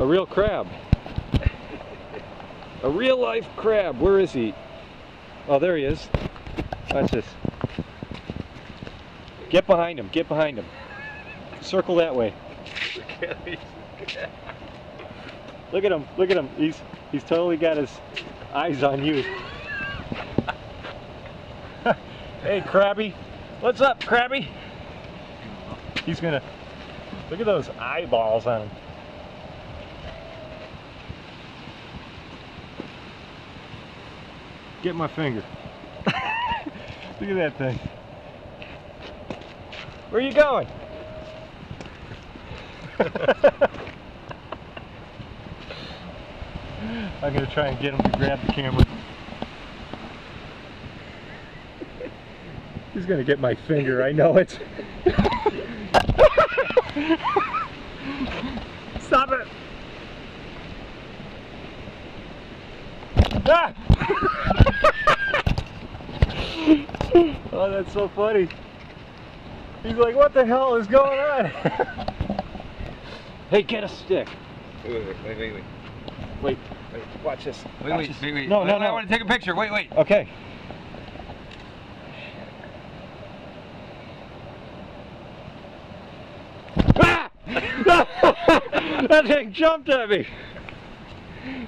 A real crab. A real life crab. Where is he? Oh, there he is. Watch this. Get behind him. Get behind him. Circle that way. Look at him. Look at him. He's he's totally got his eyes on you. hey, Krabby. What's up, Krabby? He's gonna look at those eyeballs on him. Get my finger. look at that thing. Where are you going? I'm gonna try and get him to grab the camera. He's gonna get my finger, I know it. Stop it! Ah! oh, that's so funny. He's like, what the hell is going on? hey, get a stick. Wait, wait, wait, wait, wait. Wait, wait, watch this. Wait, Watch wait, this. wait, wait. No, no, no. I want to take a picture. Wait, wait. Okay. Ah! that thing jumped at me.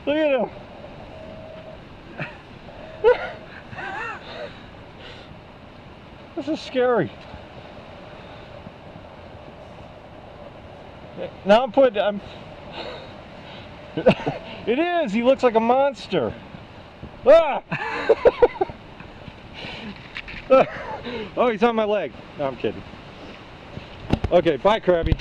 Look at him. this is scary. Now I'm putting. I'm. it is. He looks like a monster. Ah! oh, he's on my leg. No, I'm kidding. Okay, bye, Krabby.